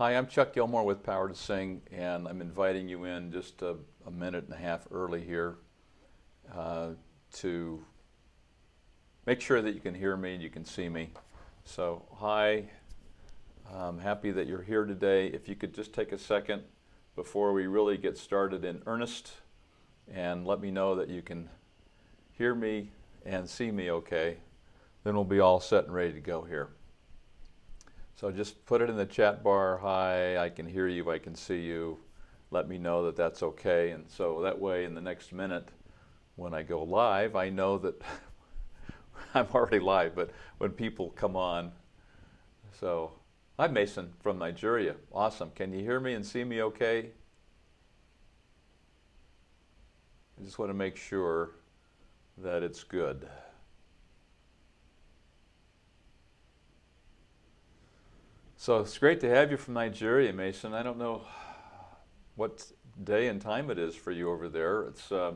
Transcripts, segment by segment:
Hi, I'm Chuck Gilmore with Power to Sing, and I'm inviting you in just a, a minute and a half early here uh, to make sure that you can hear me and you can see me. So, hi, I'm happy that you're here today. If you could just take a second before we really get started in earnest and let me know that you can hear me and see me okay, then we'll be all set and ready to go here. So just put it in the chat bar, hi, I can hear you, I can see you. Let me know that that's okay. And so that way, in the next minute, when I go live, I know that I'm already live, but when people come on, so I'm Mason from Nigeria. Awesome. Can you hear me and see me okay? I just want to make sure that it's good. So it's great to have you from Nigeria, Mason. I don't know what day and time it is for you over there. It's uh,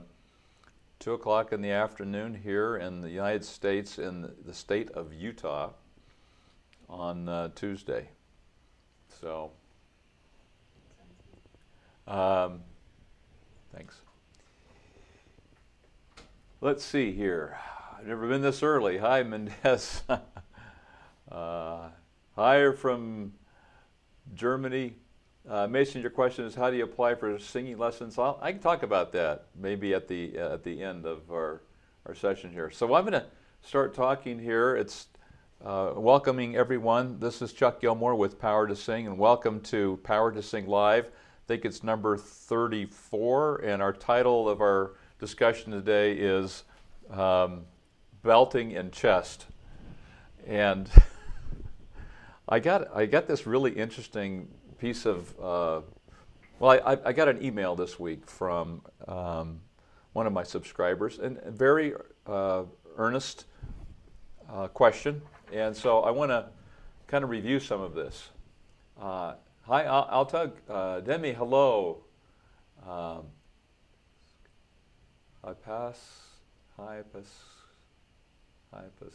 2 o'clock in the afternoon here in the United States in the state of Utah on uh, Tuesday. So, um, thanks. Let's see here. I've never been this early. Hi, Mendez. uh, hi from Germany. Uh, Mason, your question is how do you apply for singing lessons? I'll, i can talk about that maybe at the uh, at the end of our our session here. So I'm going to start talking here. It's uh, welcoming everyone. This is Chuck Gilmore with Power to Sing, and welcome to Power to Sing Live. I think it's number 34, and our title of our discussion today is um, belting and chest. And I got I got this really interesting piece of uh, well, I, I, got an email this week from um, one of my subscribers, and a very uh, earnest uh, question, and so I want to kind of review some of this. Uh, hi, Altug, uh, Demi, hello. Um, I pass, Hypus, Hypus.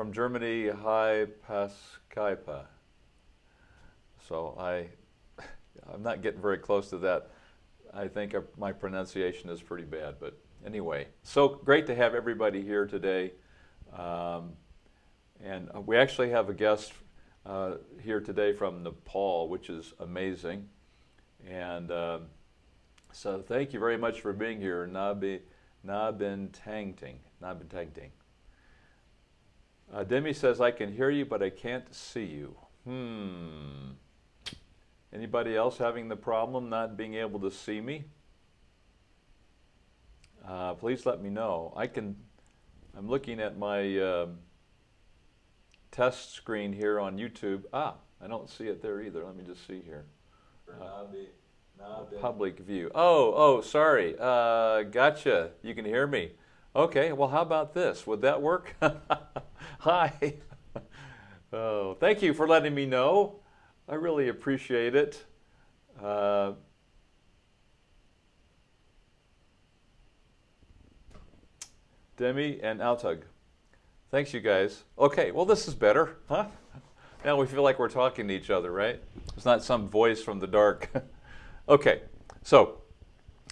From Germany, Hi Paskaipa. So I, I'm not getting very close to that. I think my pronunciation is pretty bad, but anyway. So great to have everybody here today. Um, and we actually have a guest uh, here today from Nepal, which is amazing. And uh, so thank you very much for being here, Nabi, Nabin Tangting. Nabin Tangting. Uh, Demi says, I can hear you, but I can't see you. Hmm. Anybody else having the problem not being able to see me? Uh, please let me know. I can, I'm looking at my uh, test screen here on YouTube. Ah, I don't see it there either. Let me just see here. Uh, public view. Oh, oh, sorry. Uh, gotcha. You can hear me. Okay, well, how about this? Would that work? Hi. oh, thank you for letting me know. I really appreciate it. Uh, Demi and Altug. Thanks, you guys. Okay, well, this is better, huh? Now we feel like we're talking to each other, right? It's not some voice from the dark. Okay, so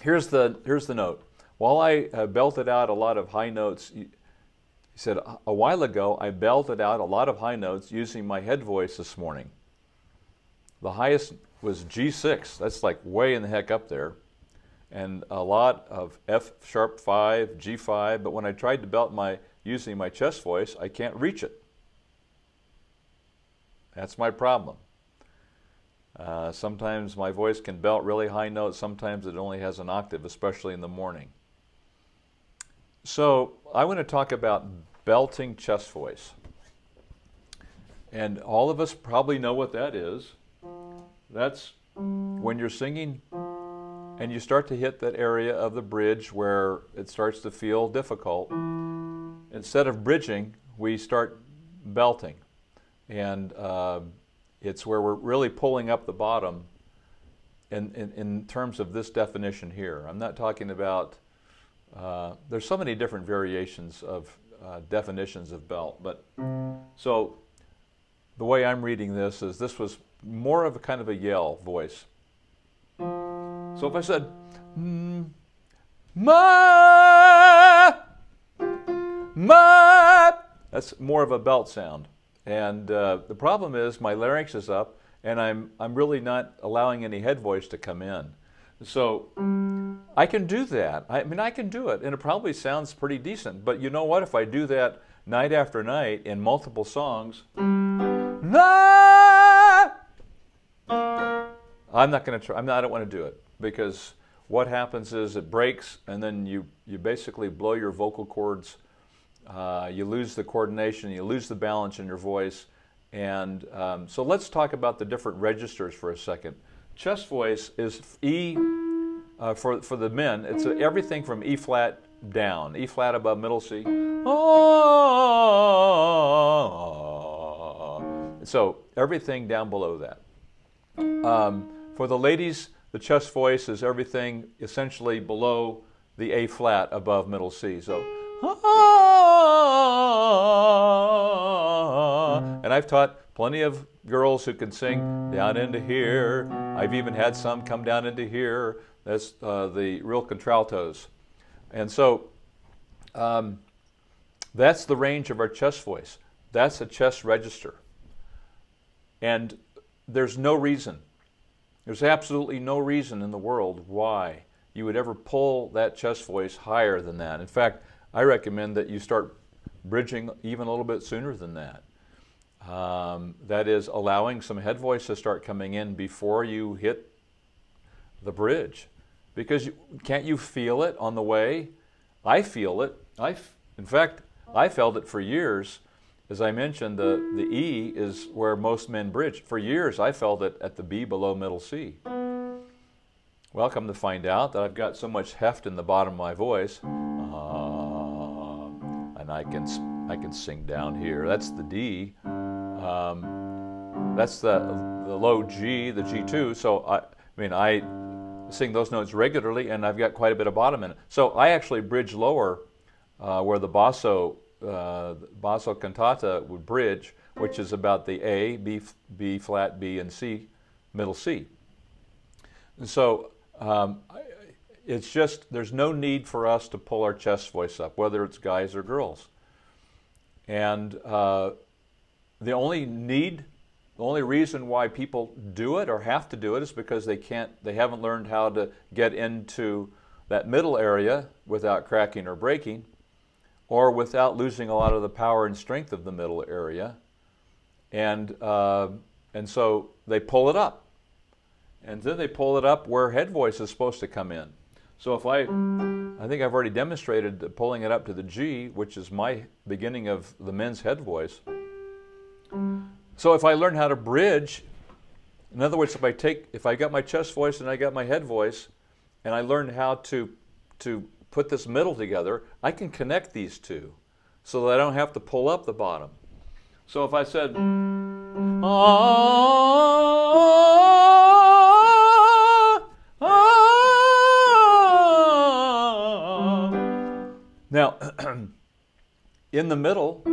here's the, here's the note. While I uh, belted out a lot of high notes, he said, a while ago I belted out a lot of high notes using my head voice this morning. The highest was G6, that's like way in the heck up there, and a lot of F sharp 5, G5, but when I tried to belt my using my chest voice, I can't reach it. That's my problem. Uh, sometimes my voice can belt really high notes, sometimes it only has an octave, especially in the morning. So I want to talk about belting chest voice. And all of us probably know what that is. That's when you're singing and you start to hit that area of the bridge where it starts to feel difficult. Instead of bridging, we start belting. And uh, it's where we're really pulling up the bottom in, in, in terms of this definition here. I'm not talking about, uh, there's so many different variations of uh, definitions of belt, but so the way I'm reading this is this was more of a kind of a yell voice. So if I said, mm, ma, ma, that's more of a belt sound. And uh, the problem is my larynx is up and I'm, I'm really not allowing any head voice to come in. So I can do that. I mean, I can do it, and it probably sounds pretty decent. But you know what? If I do that night after night in multiple songs, I'm not going to try. I'm not, I don't want to do it because what happens is it breaks, and then you you basically blow your vocal cords. Uh, you lose the coordination, you lose the balance in your voice, and um, so let's talk about the different registers for a second. Chest voice is E uh, for, for the men. It's everything from E flat down, E flat above middle C. So everything down below that. Um, for the ladies, the chest voice is everything essentially below the A flat above middle C. So, and I've taught plenty of girls who can sing down into here. I've even had some come down into here. That's uh, the real contraltos. And so um, that's the range of our chest voice. That's a chest register. And there's no reason, there's absolutely no reason in the world why you would ever pull that chest voice higher than that. In fact, I recommend that you start bridging even a little bit sooner than that. Um, that is allowing some head voice to start coming in before you hit the bridge. Because you, can't you feel it on the way? I feel it. I, in fact, I felt it for years. As I mentioned, the, the E is where most men bridge. For years, I felt it at the B below middle C. Well, come to find out that I've got so much heft in the bottom of my voice, uh, and I can, I can sing down here. That's the D. Um, that's the, the low G, the G2. So I, I mean, I sing those notes regularly, and I've got quite a bit of bottom in it. So I actually bridge lower, uh, where the basso, uh, basso cantante would bridge, which is about the A, B, B flat, B, and C, middle C. And so um, it's just there's no need for us to pull our chest voice up, whether it's guys or girls. And uh, the only need, the only reason why people do it or have to do it is because they can't, they haven't learned how to get into that middle area without cracking or breaking, or without losing a lot of the power and strength of the middle area. And, uh, and so they pull it up. And then they pull it up where head voice is supposed to come in. So if I, I think I've already demonstrated pulling it up to the G, which is my beginning of the men's head voice. So if I learn how to bridge, in other words, if I take, if I got my chest voice and I got my head voice, and I learned how to, to put this middle together, I can connect these two so that I don't have to pull up the bottom. So if I said, ah, ah, now, in the middle,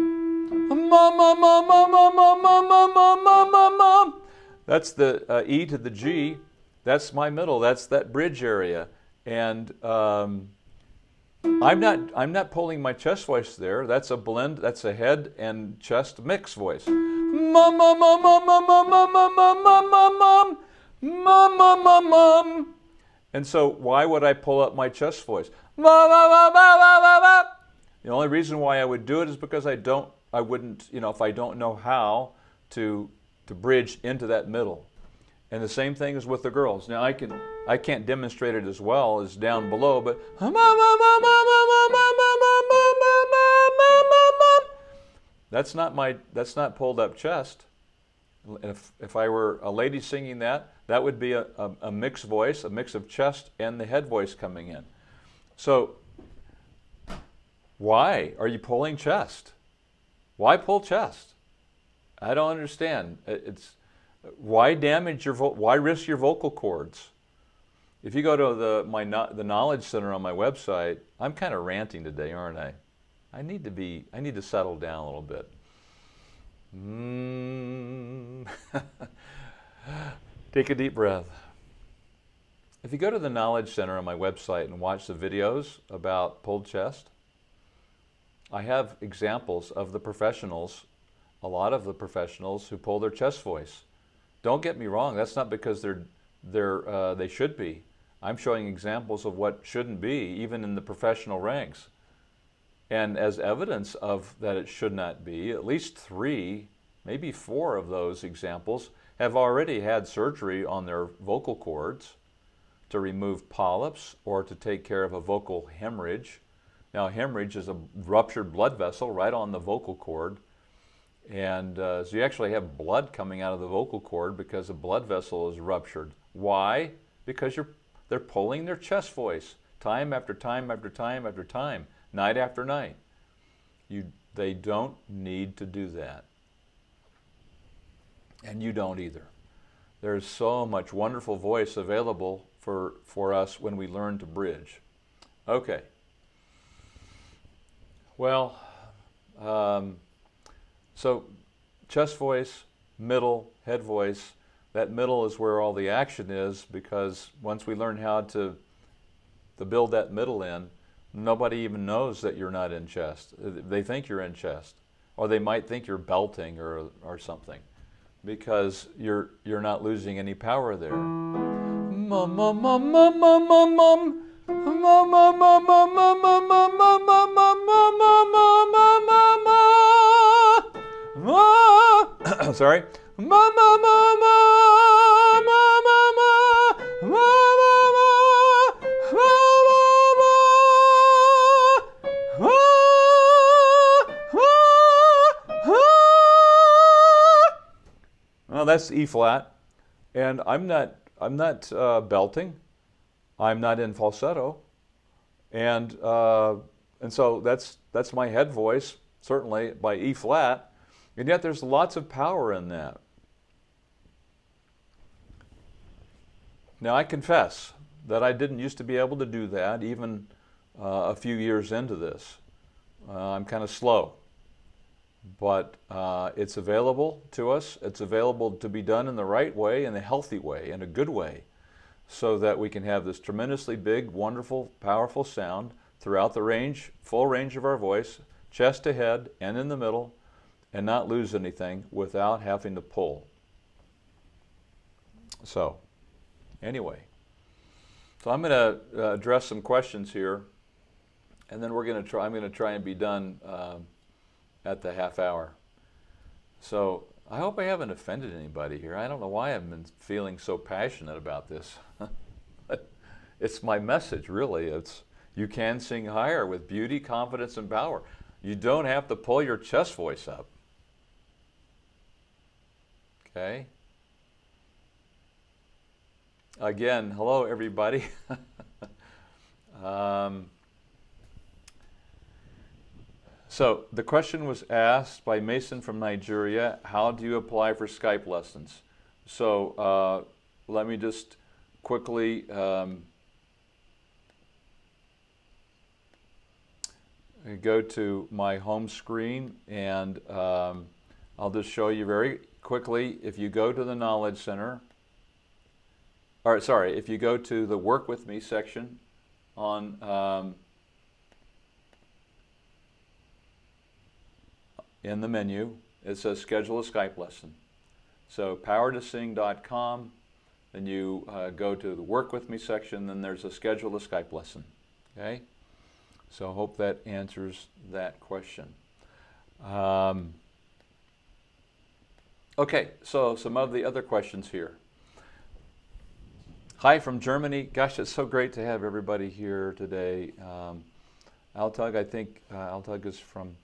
Mom, mom, mom, mom, mom, mom, mom, mom, mom. That's the uh, E to the G. That's my middle. That's that bridge area. And um, I'm not I'm not pulling my chest voice there. That's a blend. That's a head and chest mix voice. Mom, mom, mom, mom, mom, mom, mom, mom, mom, mom, mom, mom, mom, mom. And so why would I pull up my chest voice? The only reason why I would do it is because I don't I wouldn't, you know, if I don't know how to to bridge into that middle. And the same thing is with the girls. Now I can I can't demonstrate it as well as down below, but that's not my that's not pulled up chest. If if I were a lady singing that, that would be a, a, a mixed voice, a mix of chest and the head voice coming in. So why are you pulling chest? Why pull chest? I don't understand. It's why damage your vo- why risk your vocal cords? If you go to the my the knowledge center on my website, I'm kind of ranting today, aren't I? I need to be I need to settle down a little bit. Mm. Take a deep breath. If you go to the Knowledge Center on my website and watch the videos about pulled chest, I have examples of the professionals, a lot of the professionals who pull their chest voice. Don't get me wrong, that's not because they're, they're, uh, they should be. I'm showing examples of what shouldn't be, even in the professional ranks. And as evidence of that it should not be, at least three, maybe four of those examples have already had surgery on their vocal cords to remove polyps or to take care of a vocal hemorrhage. Now, hemorrhage is a ruptured blood vessel right on the vocal cord. And uh, so you actually have blood coming out of the vocal cord because a blood vessel is ruptured. Why? Because you're, they're pulling their chest voice time after time after time after time night after night. You, they don't need to do that. And you don't either. There's so much wonderful voice available for, for us when we learn to bridge. Okay. Well, um, so chest voice, middle, head voice, that middle is where all the action is because once we learn how to, to build that middle in, nobody even knows that you're not in chest. They think you're in chest, or they might think you're belting or, or something, because you're you're not losing any power there. Mum mum mum mum mum mum mum. Sorry. Well, that's E flat, and I'm not I'm not uh, belting, I'm not in falsetto, and uh, and so that's that's my head voice certainly by E flat, and yet there's lots of power in that. Now I confess that I didn't used to be able to do that even uh, a few years into this. Uh, I'm kind of slow but uh, it's available to us. It's available to be done in the right way, in a healthy way, in a good way, so that we can have this tremendously big, wonderful, powerful sound throughout the range, full range of our voice, chest to head and in the middle, and not lose anything without having to pull. So, anyway, so I'm going to uh, address some questions here, and then we're going to try. I'm going to try and be done. Uh, at the half hour. So I hope I haven't offended anybody here. I don't know why I've been feeling so passionate about this. it's my message, really. It's you can sing higher with beauty, confidence, and power. You don't have to pull your chest voice up. Okay? Again, hello, everybody. um, so the question was asked by Mason from Nigeria, how do you apply for Skype lessons? So uh, let me just quickly um, go to my home screen and um, I'll just show you very quickly. If you go to the Knowledge Center, or sorry, if you go to the Work With Me section on um, in the menu, it says schedule a Skype lesson. So powertosing.com, then you uh, go to the work with me section, then there's a schedule a Skype lesson. Okay? So I hope that answers that question. Um, okay, so some of the other questions here. Hi from Germany. Gosh, it's so great to have everybody here today. Um, Altug, I think uh, Altug is from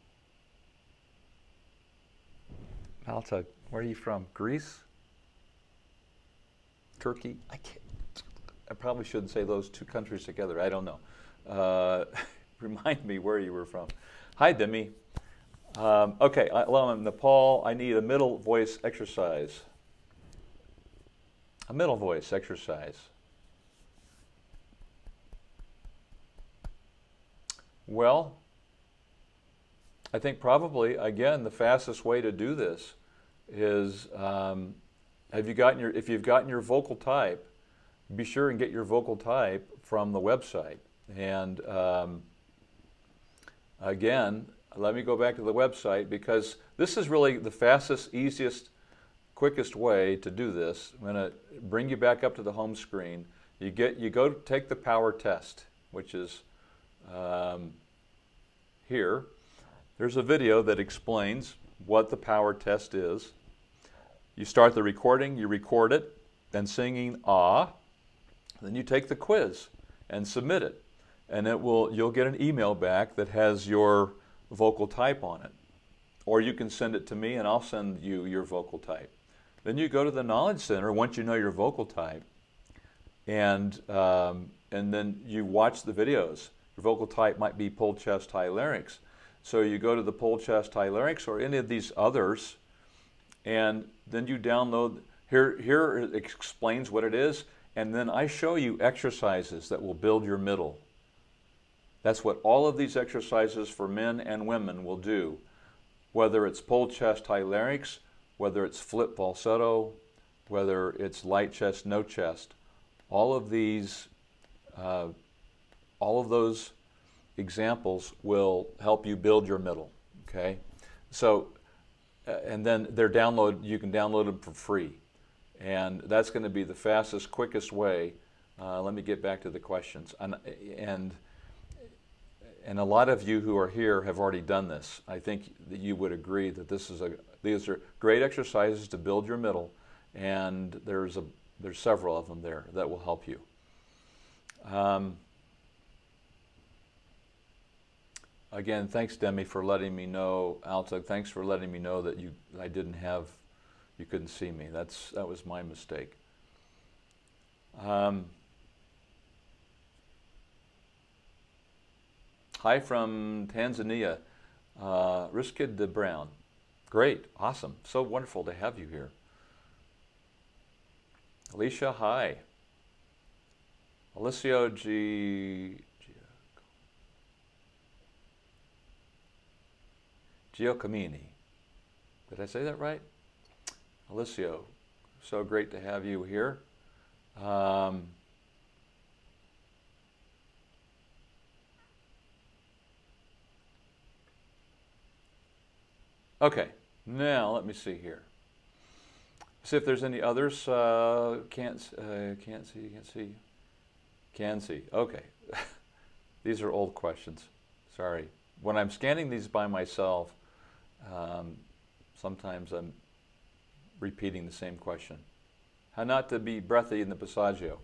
Malta, where are you from? Greece? Turkey? I can't. I probably shouldn't say those two countries together. I don't know. Uh, remind me where you were from. Hi, Demi. Um, okay, well, I'm in Nepal. I need a middle voice exercise. A middle voice exercise. Well, I think probably again the fastest way to do this is um, have you gotten your if you've gotten your vocal type, be sure and get your vocal type from the website. And um, again, let me go back to the website because this is really the fastest, easiest, quickest way to do this. I'm going to bring you back up to the home screen. You get you go take the power test, which is um, here. There's a video that explains what the power test is. You start the recording, you record it, then singing ah, then you take the quiz and submit it. And it will you'll get an email back that has your vocal type on it. Or you can send it to me and I'll send you your vocal type. Then you go to the Knowledge Center once you know your vocal type, and, um, and then you watch the videos. Your vocal type might be pulled chest, high larynx. So you go to the pole chest, high larynx or any of these others, and then you download. Here, here it explains what it is, and then I show you exercises that will build your middle. That's what all of these exercises for men and women will do, whether it's pole chest, high larynx, whether it's flip falsetto, whether it's light chest, no chest. All of these, uh, all of those examples will help you build your middle. Okay, so uh, and then they're download. You can download them for free, and that's going to be the fastest, quickest way. Uh, let me get back to the questions and and and a lot of you who are here have already done this. I think that you would agree that this is a these are great exercises to build your middle, and there's a there's several of them there that will help you. Um, again, thanks Demi for letting me know, Altug. Thanks for letting me know that you I didn't have you couldn't see me. That's that was my mistake. Um, Hi from Tanzania, uh, Riskid Brown. Great, awesome, so wonderful to have you here. Alicia, hi. Alicio G. Giacomini. Did I say that right? Alicio, so great to have you here. Um, Okay, now let me see here. See if there's any others. Uh, can't uh, can't see. Can't see. Can see. Okay, these are old questions. Sorry. When I'm scanning these by myself, um, sometimes I'm repeating the same question. How not to be breathy in the passaggio.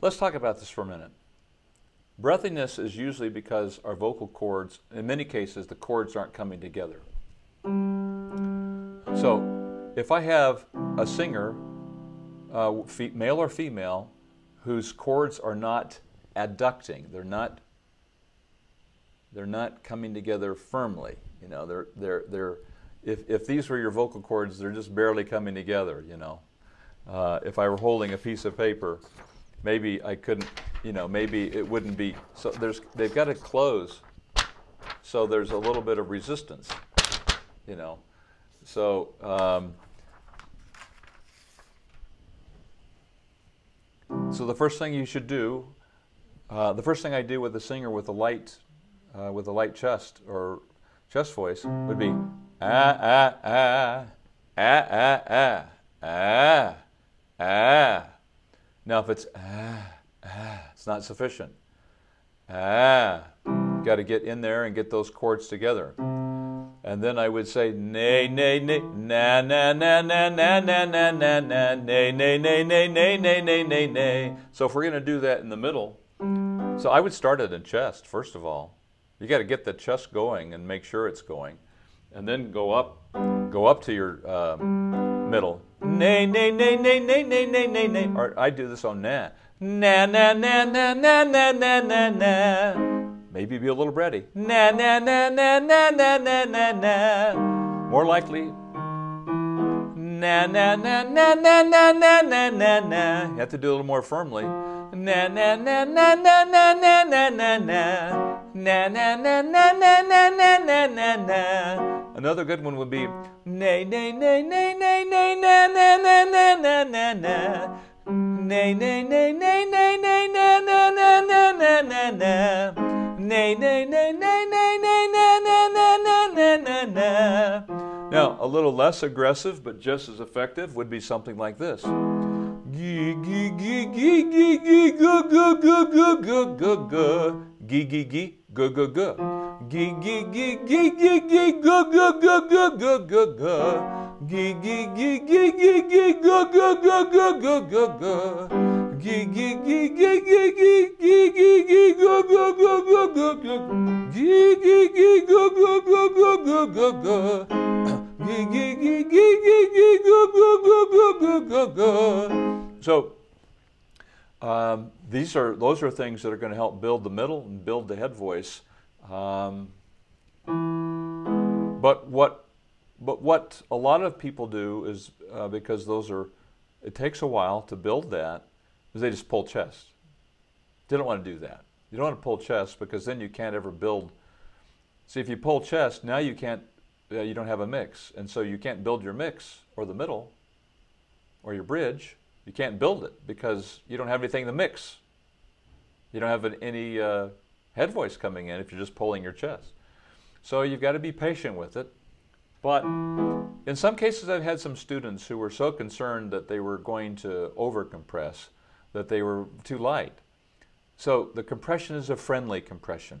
Let's talk about this for a minute. Breathiness is usually because our vocal cords, in many cases, the cords aren't coming together. So if I have a singer, uh, male or female, whose cords are not adducting, they're not, they're not coming together firmly. You know, they're, they're, they're, if, if these were your vocal cords, they're just barely coming together, you know. Uh, if I were holding a piece of paper, maybe I couldn't you know, maybe it wouldn't be, so there's, they've got to close, so there's a little bit of resistance, you know. So, um, so the first thing you should do, uh, the first thing I do with a singer with a light, uh, with a light chest or chest voice would be ah ah ah ah ah ah ah ah. Now if it's ah ah, it's not sufficient. Ah, got to get in there and get those cords together. And then I would say nay, nay, nay, na, na, na, na, na, na, na, na, na, nay, nay, nay, nay, nay, nay, nay, nay, nay. So if we're to do that in the middle, so I would start it in chest, first of all. You got to get the chest going and make sure it's going. And then go up, go up to your uh, middle. Nay, nay, nay, nay, nay, nay, nay, nay, nay. Or I do this on na. Na na na na na na na na na. Maybe be a little bready. Na na na na na na na na na. More likely. Na na na na na na na na na na. You have to do a little more firmly. Na na na na na na na na na na. na na na na na na na na na na. Another good one would be nay nay nay nay nay nay na na na na na na na. Nay nay nay nay nay nay na na na na na na na. Nay nay nay nay nay nay Now, a little less aggressive but just as effective would be something like this. So um, these are those are things that are going to help build the middle and build the head voice. Um, but what but what a lot of people do is uh, because those are it takes a while to build that is they just pull chest. They don't want to do that. You don't want to pull chest because then you can't ever build. See, if you pull chest, now you can't uh, you don't have a mix, and so you can't build your mix or the middle or your bridge. You can't build it because you don't have anything in the mix. You don't have an, any uh, head voice coming in if you're just pulling your chest. So you've got to be patient with it. But in some cases, I've had some students who were so concerned that they were going to overcompress that they were too light. So the compression is a friendly compression.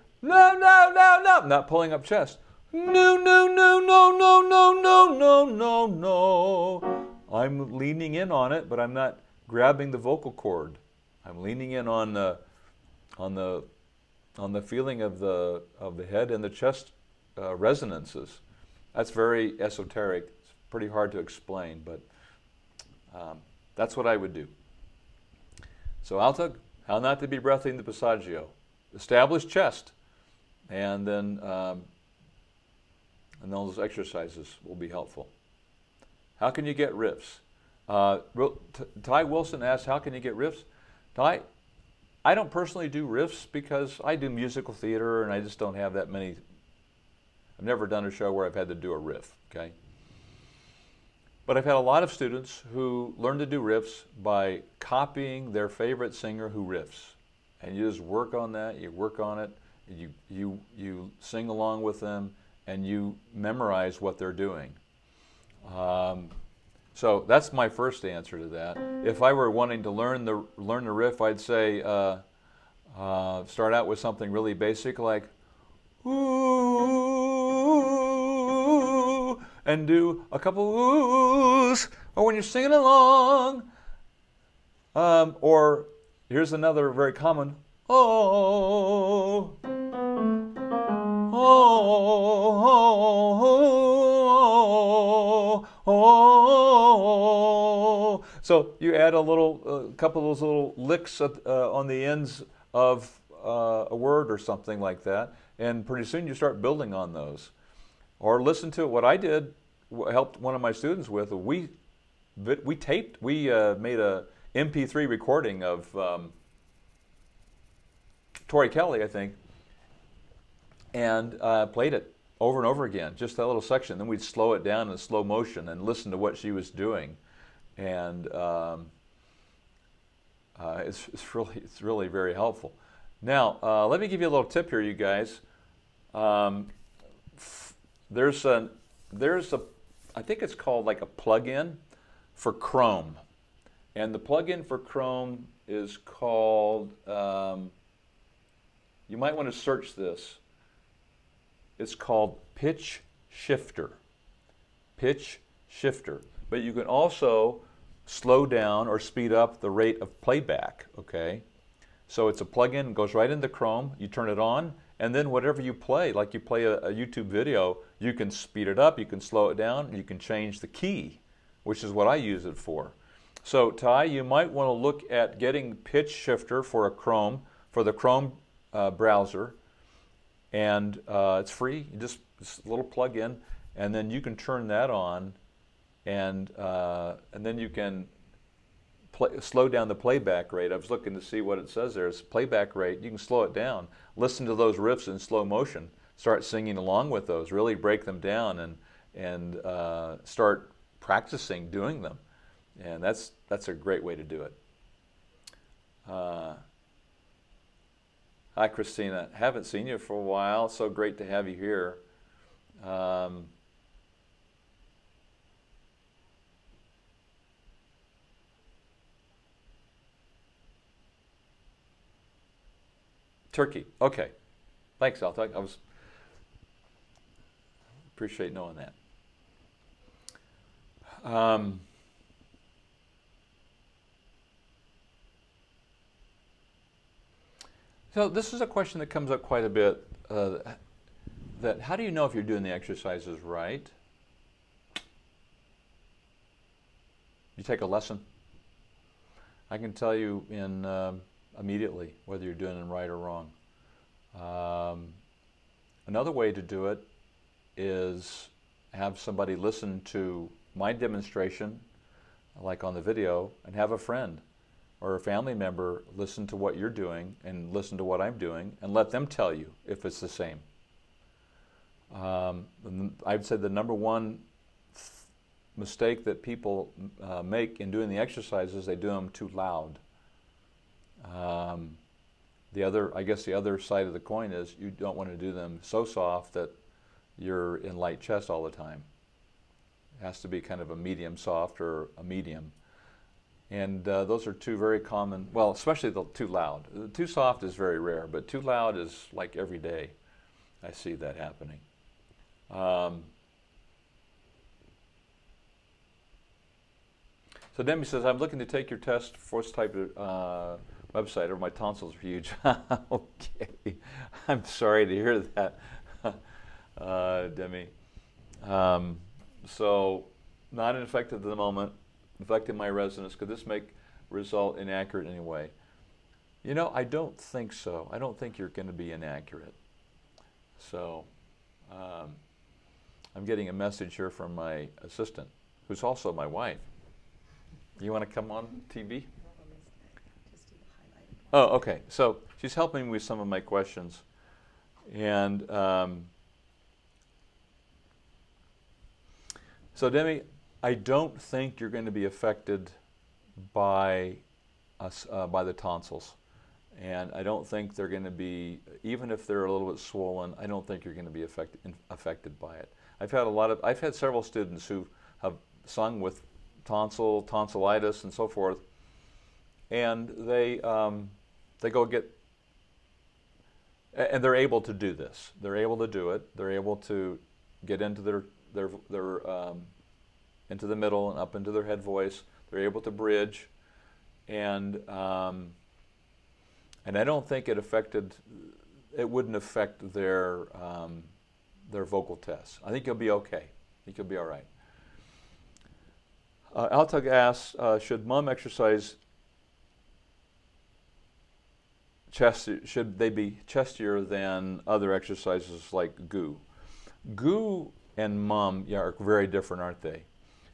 no, no, no, no. Not pulling up chest. No, no, no, no, no, no, no, no, no, no. I'm leaning in on it, but I'm not grabbing the vocal cord. I'm leaning in on the, on the, on the feeling of the of the head and the chest uh, resonances. That's very esoteric. It's pretty hard to explain, but um, that's what I would do. So alto, how not to be breathing the passaggio. Establish chest and then um, and those exercises will be helpful. How can you get riffs? Uh, Ty Wilson asked, "How can you get riffs?" Ty, I don't personally do riffs because I do musical theater and I just don't have that many. I've never done a show where I've had to do a riff. Okay. But I've had a lot of students who learn to do riffs by copying their favorite singer who riffs. And you just work on that, you work on it, you, you, you sing along with them and you memorize what they're doing. Um, so that's my first answer to that. If I were wanting to learn the, learn the riff, I'd say uh, uh, start out with something really basic like ooh, and do a couple oohs, or when you're singing along. Um, or here's another very common oh So you add a little, a couple of those little licks uh, on the ends of uh, a word or something like that, and pretty soon you start building on those. Or listen to what I did, helped one of my students with. We we taped, we uh, made a MP3 recording of um, Tori Kelly, I think, and uh, played it over and over again, just that little section. Then we'd slow it down in slow motion and listen to what she was doing, and um, uh, it's, it's really it's really very helpful. Now, uh, let me give you a little tip here, you guys. Um, there's a there's a I think it's called like a plug-in for Chrome, and the plug-in for Chrome is called. Um, you might want to search this. It's called Pitch Shifter. Pitch Shifter. But you can also slow down or speed up the rate of playback, okay? So it's a plug-in, goes right into Chrome. You turn it on, and then whatever you play, like you play a, a YouTube video, you can speed it up, you can slow it down, you can change the key, which is what I use it for. So Ty, you might want to look at getting pitch shifter for a Chrome, for the Chrome uh, browser, and uh, it's free. You just it's a little plug-in, and then you can turn that on, and uh, and then you can play, slow down the playback rate. I was looking to see what it says there. It's playback rate. You can slow it down. Listen to those riffs in slow motion. Start singing along with those. Really break them down and and uh, start practicing doing them. And that's that's a great way to do it. Hi, Christina. Haven't seen you for a while. So great to have you here. Um, Turkey. Okay. Thanks, Altug. I was appreciate knowing that. Um, so this is a question that comes up quite a bit. Uh, that how do you know if you're doing the exercises right? You take a lesson. I can tell you in. Um, immediately, whether you're doing it right or wrong. Um, another way to do it is have somebody listen to my demonstration, like on the video, and have a friend or a family member listen to what you're doing and listen to what I'm doing and let them tell you if it's the same. Um, I'd say the number one mistake that people uh, make in doing the exercises, they do them too loud. Um, the other, I guess the other side of the coin is you don't want to do them so soft that you're in light chest all the time. It has to be kind of a medium soft or a medium. And uh, those are two very common, well, especially the too loud. The too soft is very rare, but too loud is like every day. I see that happening. Um, so Demi says, I'm looking to take your test for this type of uh, website or my tonsils are huge. okay, I'm sorry to hear that, uh, Demi. Um, so, not infected at the moment, infecting my resonance. Could this make result inaccurate in any way? You know, I don't think so. I don't think you're going to be inaccurate. So, um, I'm getting a message here from my assistant, who's also my wife. You want to come on TV? Oh, okay. So she's helping me with some of my questions. And um, so, Demi, I don't think you're going to be affected by us, uh, by the tonsils. And I don't think they're going to be, even if they're a little bit swollen, I don't think you're going to be affect, in, affected by it. I've had a lot of, I've had several students who have sung with tonsil, tonsillitis, and so forth, and they, um, they go get, and they're able to do this. They're able to do it. They're able to get into their their their um, into the middle and up into their head voice. They're able to bridge, and um, and I don't think it affected. It wouldn't affect their um, their vocal tests. I think you'll be okay. I think you'll be all right. Uh, Altug asks, uh, should mum exercise chest, should they be chestier than other exercises like GU? GU and mum yeah, are very different, aren't they?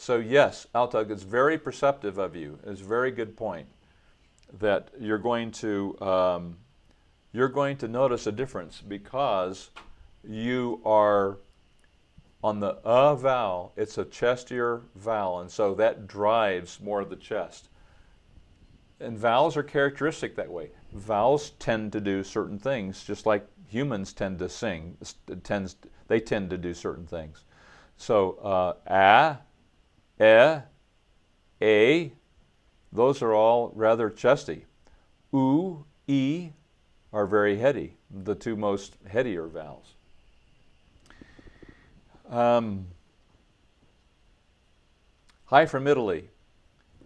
So yes, Altug, it's very perceptive of you. It's a very good point that you're going to um, you're going to notice a difference because you are on the uh vowel. It's a chestier vowel, and so that drives more of the chest. and vowels are characteristic that way. Vowels tend to do certain things, just like humans tend to sing. Tends they tend to do certain things. So uh, a, e, a, those are all rather chesty. U, e are very heady, the two most headier vowels. Um, hi from Italy.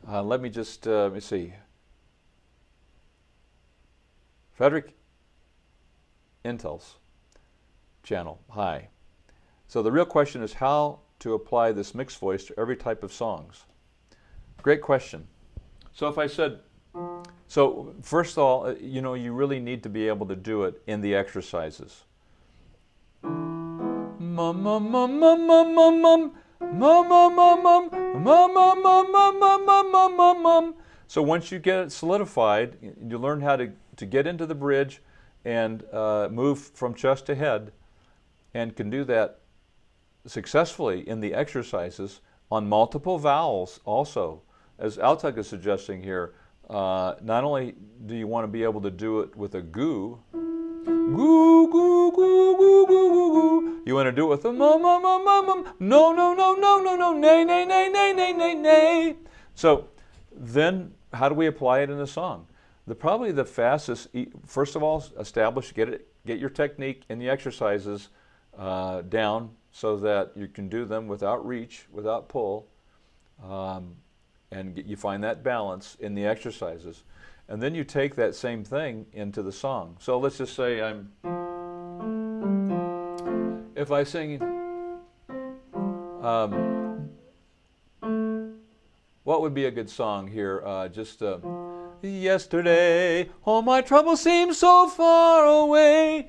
Uh, let me just uh, let me see. Frederick Intel's channel. Hi. So the real question is how to apply this mixed voice to every type of songs. Great question. So if I said, so first of all, uh, you know, you really need to be able to do it in the exercises. Mum, mum, mum, mum, mum, mum, mum. Mum, mum, mum, mum, mum, mum, mum, mum, mum, mum, mum, mum, mum. So once you get it solidified, you learn how to, to get into the bridge and uh, move from chest to head and can do that successfully in the exercises on multiple vowels also. As Altug is suggesting here, uh, not only do you want to be able to do it with a goo, goo, goo, goo, goo, goo, goo, goo. You want to do it with a mum, mum, mum, mum, mum. No, no, no, no, no, no, nay, nay, nay, nay, nay, nay, nay. So then how do we apply it in a song? The probably the fastest, first of all, establish, get it, get your technique in the exercises uh, down so that you can do them without reach, without pull, um, and get, you find that balance in the exercises. And then you take that same thing into the song. So let's just say I'm, if I sing, um, what would be a good song here? Uh, just uh, yesterday, all my troubles seem so far away.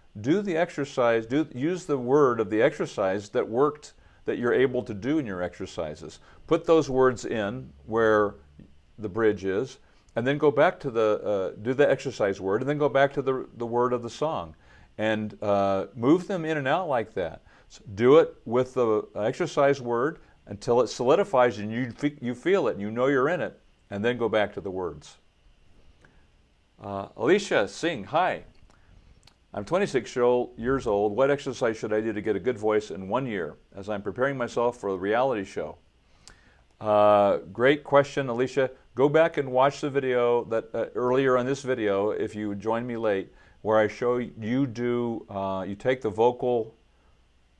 do the exercise, do, use the word of the exercise that worked, that you're able to do in your exercises. Put those words in where the bridge is, and then go back to the, uh, do the exercise word, and then go back to the, the word of the song. And uh, move them in and out like that. So do it with the exercise word until it solidifies and you, you feel it and you know you're in it, and then go back to the words. Uh, Alicia Singh, hi. I'm 26 years old. What exercise should I do to get a good voice in one year as I'm preparing myself for a reality show? Uh, great question, Alicia. Go back and watch the video that uh, earlier on this video, if you join me late, where I show you do, uh, you take the vocal,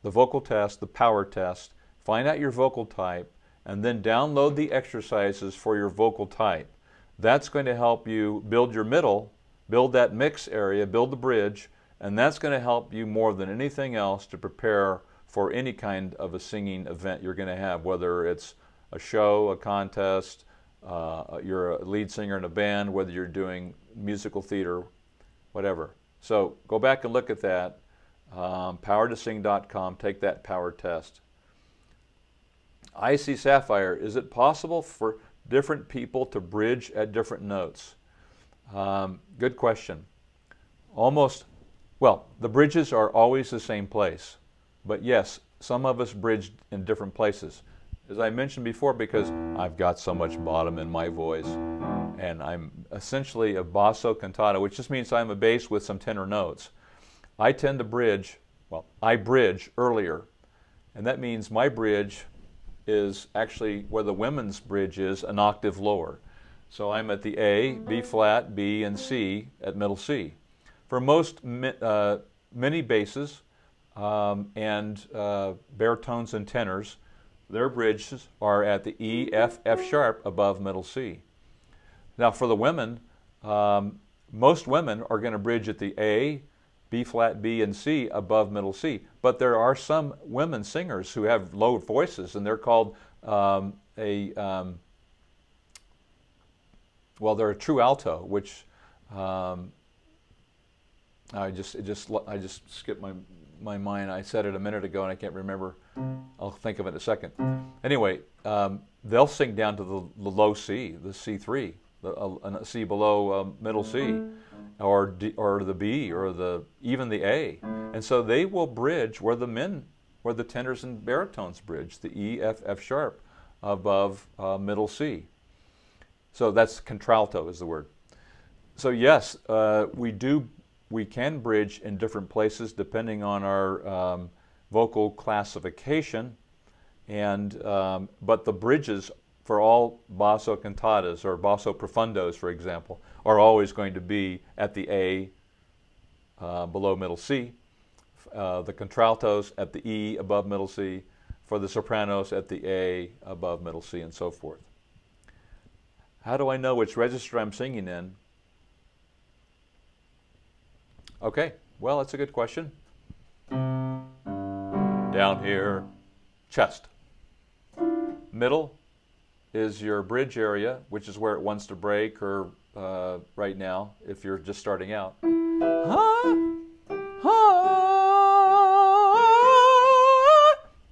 the vocal test, the power test, find out your vocal type, and then download the exercises for your vocal type. That's going to help you build your middle, build that mix area, build the bridge, and that's going to help you more than anything else to prepare for any kind of a singing event you're going to have, whether it's a show, a contest, uh, you're a lead singer in a band, whether you're doing musical theater, whatever. So go back and look at that. Um, power2sing.com, take that power test. IC Sapphire, is it possible for different people to bridge at different notes? Um, good question. Almost well, the bridges are always the same place. But yes, some of us bridge in different places. As I mentioned before, because I've got so much bottom in my voice, and I'm essentially a basso cantante, which just means I'm a bass with some tenor notes. I tend to bridge, well, I bridge earlier, and that means my bridge is actually where the women's bridge is an octave lower. So I'm at the A, B flat, B, and C at middle C. For most uh, mini basses um, and uh, baritones and tenors, their bridges are at the E, F, F sharp above middle C. Now for the women, um, most women are going to bridge at the A, B flat, B, and C above middle C. But there are some women singers who have low voices, and they're called um, a, um, well, they're a true alto, which Um, I just it just I just skipped my my mind. I said it a minute ago and I can't remember. I'll think of it in a second. Anyway, um, they'll sink down to the, the low C, the C3, the, uh, C below uh, middle C, or D, or the B, or the even the A, and so they will bridge where the men, where the tenors and baritones bridge, the E, F, F sharp, above uh, middle C. So that's contralto is the word. So yes, uh, we do we can bridge in different places depending on our um, vocal classification, and um, but the bridges for all basso cantantes or basso profundos, for example, are always going to be at the A uh, below middle C, uh, the contraltos at the E above middle C, for the sopranos at the A above middle C, and so forth. How do I know which register I'm singing in? Okay, well, that's a good question. Down here, chest. Middle is your bridge area, which is where it wants to break, or uh, right now, if you're just starting out.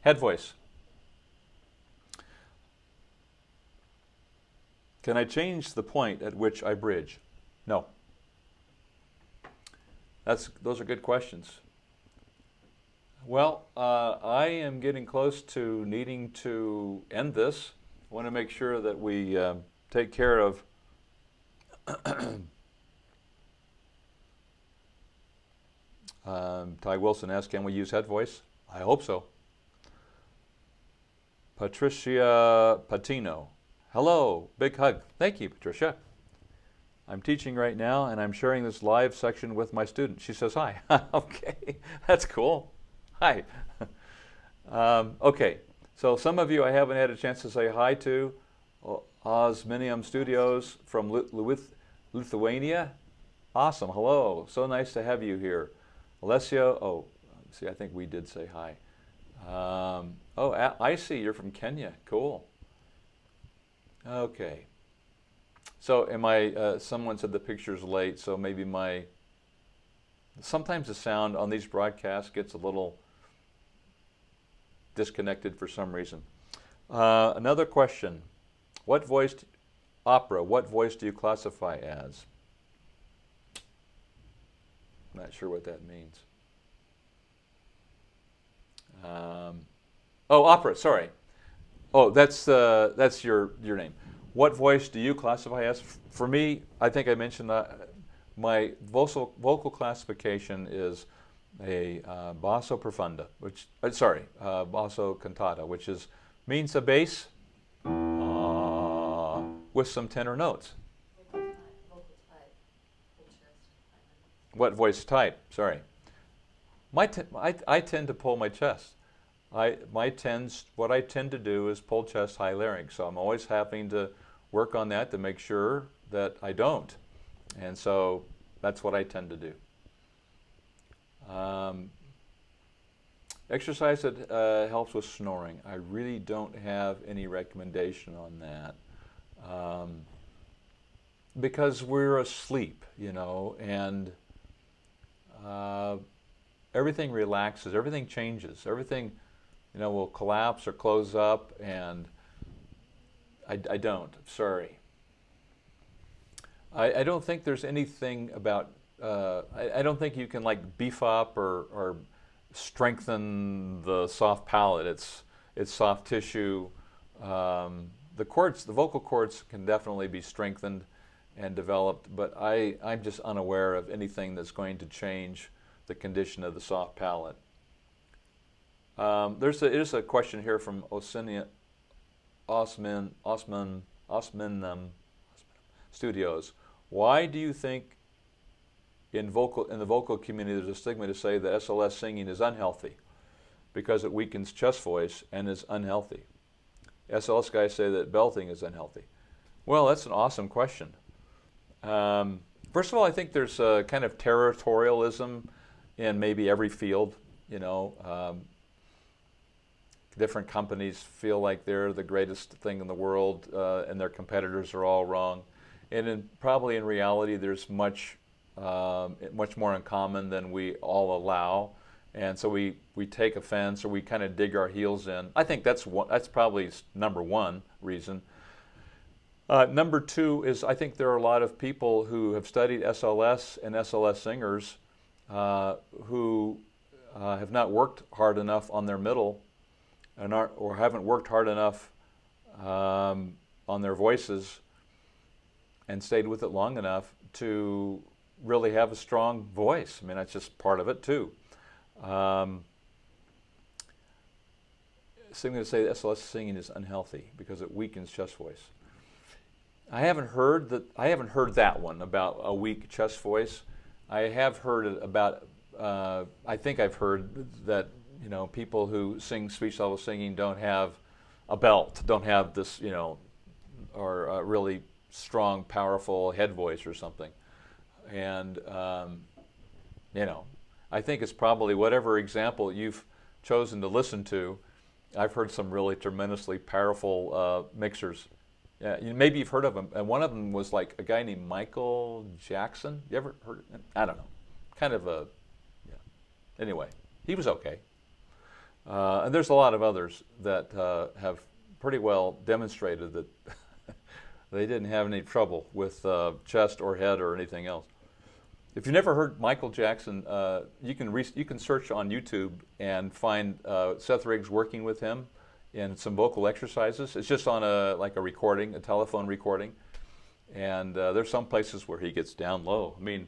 Head voice. Can I change the point at which I bridge? No. That's, those are good questions. Well, uh, I am getting close to needing to end this. I want to make sure that we uh, take care of um, Ty Wilson asked, can we use head voice? I hope so. Patricia Patino. Hello, big hug. Thank you, Patricia. I'm teaching right now and I'm sharing this live section with my students. She says, Hi. okay, that's cool. Hi. um, okay, so some of you I haven't had a chance to say hi to. Osminium Studios from Lithuania. Awesome. Hello. So nice to have you here. Alessio. Oh, see, I think we did say hi. Um, oh, I see. You're from Kenya. Cool. Okay. So am I, uh, someone said the picture's late, so maybe my, sometimes the sound on these broadcasts gets a little disconnected for some reason. Uh, another question, what voice, opera, what voice do you classify as? Not sure what that means. Um, oh, opera, sorry. Oh, that's, uh, that's your, your name. What voice do you classify as? For me, I think I mentioned that my vocal, vocal classification is a uh, basso profunda, which, uh, sorry, uh, basso cantante, which is means a bass uh, with some tenor notes. What voice type? Sorry. My I, I tend to pull my chest. I my tends what I tend to do is pull chest high larynx. So I'm always having to work on that to make sure that I don't. And so that's what I tend to do. Um, exercise that uh, helps with snoring. I really don't have any recommendation on that. Um, because we're asleep, you know, and uh, everything relaxes, everything changes, everything you know, will collapse or close up, and I, I don't. Sorry. I, I, don't think there's anything about. Uh, I, I, don't think you can like beef up or, or strengthen the soft palate. It's it's soft tissue. Um, the cords, the vocal cords, can definitely be strengthened and developed, but I, I'm just unaware of anything that's going to change the condition of the soft palate. Um, there's a, there's a question here from Osman, Osman, Osman Studios. Why do you think in vocal in the vocal community there's a stigma to say that SLS singing is unhealthy because it weakens chest voice and is unhealthy? SLS guys say that belting is unhealthy. Well, that's an awesome question. Um, first of all, I think there's a kind of territorialism in maybe every field. You know, um, different companies feel like they're the greatest thing in the world uh, and their competitors are all wrong. and in, probably in reality, there's much, um, much more in common than we all allow, and so we, we take offense or we kind of dig our heels in. I think that's one, that's probably number one reason. Uh, number two is I think there are a lot of people who have studied SLS and SLS singers uh, who uh, have not worked hard enough on their middle and are, or haven't worked hard enough um, on their voices and stayed with it long enough to really have a strong voice. I mean, that's just part of it too. Um, so I'm going to say that SLS singing is unhealthy because it weakens chest voice. I haven't heard that. I haven't heard that one about a weak chest voice. I have heard about. Uh, I think I've heard that you know people who sing speech level singing don't have a belt, don't have this you know, or a really strong, powerful head voice or something, and um, you know, I think it's probably whatever example you've chosen to listen to. I've heard some really tremendously powerful uh, mixers you, maybe you've heard of them. And one of them was like a guy named Michael Jackson. You ever heard? Of him? I don't know. Kind of a, yeah. Anyway, he was okay. Uh, and there's a lot of others that uh, have pretty well demonstrated that they didn't have any trouble with uh, chest or head or anything else. If you've never heard Michael Jackson, uh, you can you can search on YouTube and find uh, Seth Riggs working with him in some vocal exercises. It's just on a like a recording, a telephone recording. And uh, there's some places where he gets down low. I mean,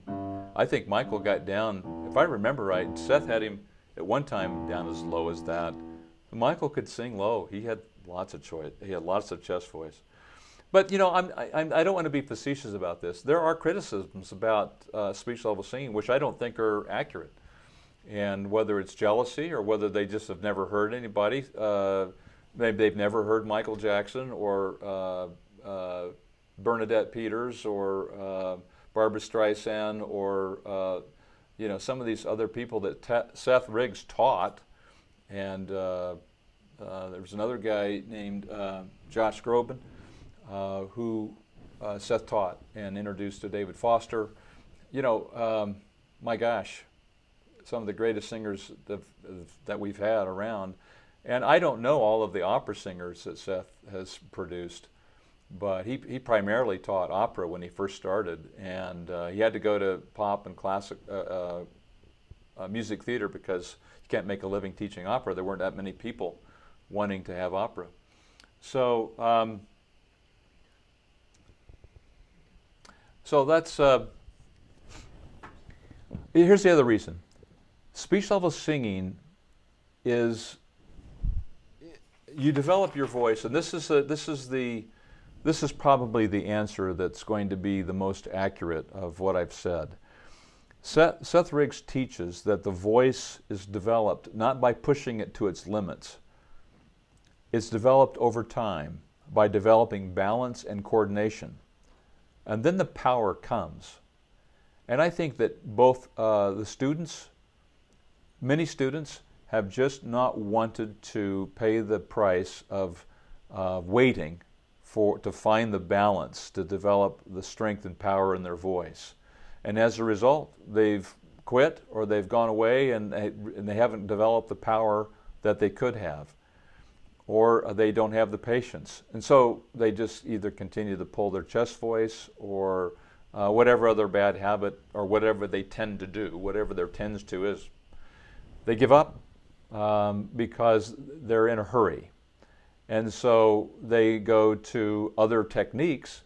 I think Michael got down, if I remember right, Seth had him at one time down as low as that. Michael could sing low. He had lots of choice. He had lots of chest voice. But you know, I'm, I do not want to be facetious about this. There are criticisms about uh, speech level singing, which I don't think are accurate. And whether it's jealousy or whether they just have never heard anybody, uh, maybe they've never heard Michael Jackson or uh, uh, Bernadette Peters or uh, Barbra Streisand or uh, you know some of these other people that Seth Riggs taught, and uh, uh, there was another guy named Josh Groban who Seth taught and introduced to David Foster. You know, um, my gosh, some of the greatest singers that, that we've had around. And I don't know all of the opera singers that Seth has produced, but he, he primarily taught opera when he first started. And uh, he had to go to pop and classic uh, uh, uh, music theater because you can't make a living teaching opera. There weren't that many people wanting to have opera. So, um, so that's, uh, here's the other reason. Speech level singing is you develop your voice, and this is a, this is the this is probably the answer that's going to be the most accurate of what I've said. Seth, Seth Riggs teaches that the voice is developed not by pushing it to its limits. It's developed over time by developing balance and coordination. And then the power comes. And I think that both uh, the students, many students, have just not wanted to pay the price of uh, waiting for to find the balance to develop the strength and power in their voice. And as a result, they've quit or they've gone away and they, and they haven't developed the power that they could have. Or they don't have the patience. And so they just either continue to pull their chest voice or uh, whatever other bad habit or whatever they tend to do, whatever their tends to is, they give up um, because they're in a hurry. And so they go to other techniques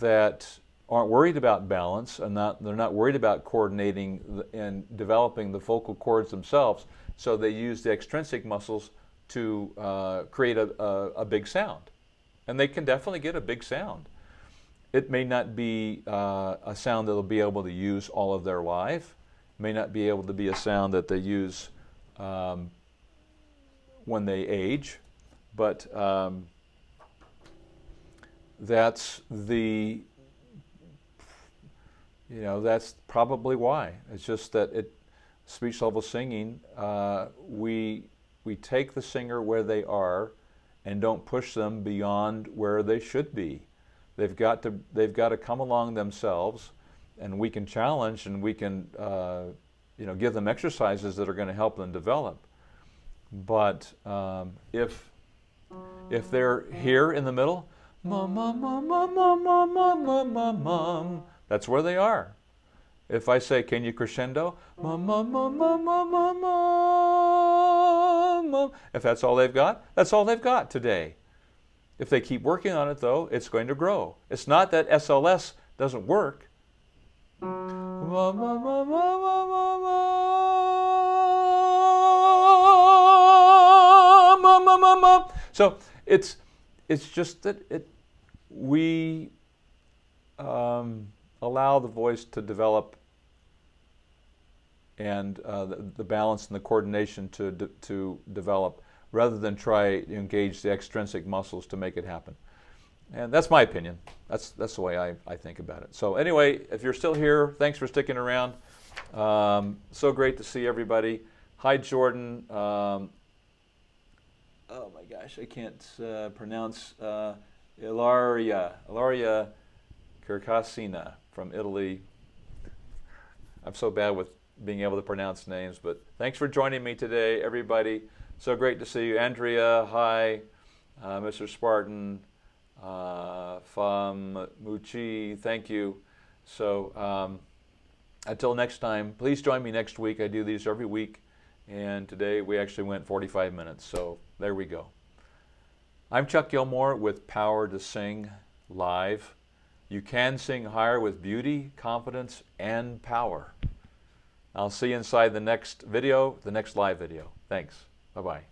that aren't worried about balance and not, they're not worried about coordinating and developing the vocal cords themselves. So they use the extrinsic muscles to uh, create a, a, a, big sound. And they can definitely get a big sound. It may not be uh, a sound that they'll be able to use all of their life. It may not be able to be a sound that they use um, when they age, but um, that's the you know that's probably why. It's just that it speech level singing uh, we we take the singer where they are and don't push them beyond where they should be. They've got to they've got to come along themselves, and we can challenge and we can uh, you know give them exercises that are going to help them develop. But um, if if they're here in the middle, mum, mum, mum, mum, mum, mum, mum, mum, that's where they are. If I say, can you crescendo? Mum, mum, mum, mum, mum, mum. If that's all they've got, that's all they've got today. If they keep working on it, though, it's going to grow. It's not that SLS doesn't work. So it's it's just that it we um, allow the voice to develop and uh, the, the, balance and the coordination to, de- to develop rather than try to engage the extrinsic muscles to make it happen. And that's my opinion. That's, that's the way I, I think about it. So, anyway, if you're still here, thanks for sticking around. Um, so great to see everybody. Hi, Jordan. Um, oh my gosh, I can't uh, pronounce uh, Ilaria, Ilaria Kirkasina from Italy. I'm so bad with being able to pronounce names, but thanks for joining me today, everybody. So great to see you. Andrea, hi. Uh, Mr. Spartan, uh, Fam Muchi, thank you. So um, until next time, please join me next week. I do these every week, and today we actually went 45 minutes, so there we go. I'm Chuck Gilmore with Power to Sing Live. You can sing higher with beauty, confidence, and power. I'll see you inside the next video, the next live video. Thanks. Bye bye.